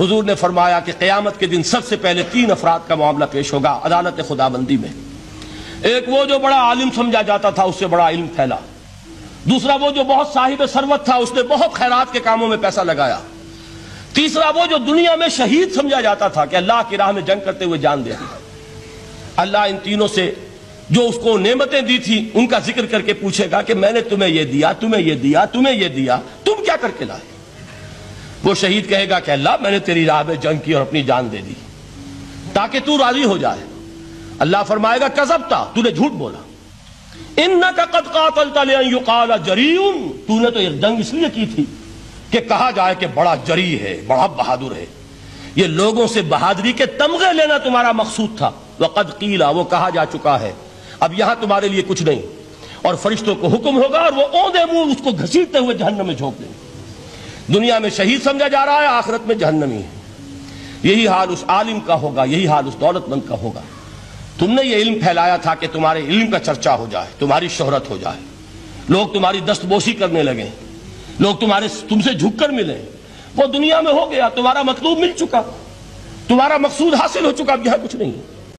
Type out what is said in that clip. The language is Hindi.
हुजूर ने फरमाया कि क़यामत के दिन सबसे पहले तीन अफराद का मामला पेश होगा, अदालत खुदाबंदी में। एक वो जो बड़ा आलिम समझा जाता था, उससे बड़ा इल्म फैला। दूसरा वो जो बहुत साहिब सरवत था, उसने बहुत खैरात के कामों में पैसा लगाया। तीसरा वो जो दुनिया में शहीद समझा जाता था कि अल्लाह की राह में जंग करते हुए जान दे। अल्लाह इन तीनों से जो उसको नेमतें दी थी, उनका ज़िक्र करके पूछेगा कि मैंने तुम्हें यह दिया, तुम्हें यह दिया, तुम्हें यह दिया, तुम क्या करके लाए? वो शहीद कहेगा कि अल्लाह, मैंने तेरी राह में जंग की और अपनी जान दे दी, ताकि तू राज़ी हो जाए। अल्लाह फरमाएगा कजबता तूने झूठ बोला। इन न तूने तो जंग इसलिए की थी कि कहा जाए कि बड़ा जरी है, बड़ा बहादुर है। ये लोगों से बहादुरी के तमगे लेना तुम्हारा मकसूद था। वह कीला, वो कहा जा चुका है। अब यहाँ तुम्हारे लिए कुछ नहीं। और फरिश्तों को हुक्म होगा और वो ओंधे मुँह उसको घसीटते हुए जहन्नम में झोंक देंगे। दुनिया में शहीद समझा जा रहा है, आखिरत में जहन्नमी है। यही हाल उस आलिम का होगा, यही हाल उस दौलतमंद का होगा। तुमने ये इल्म फैलाया था कि तुम्हारे इल्म का चर्चा हो जाए, तुम्हारी शोहरत हो जाए। लोग तुम्हारी दस्तबोशी करने लगे, लोग तुम्हारे तुमसे झुक कर मिले। वो दुनिया में हो गया, तुम्हारा मतलूब मिल चुका, तुम्हारा मकसूद हासिल हो चुका, अब यहाँ कुछ नहीं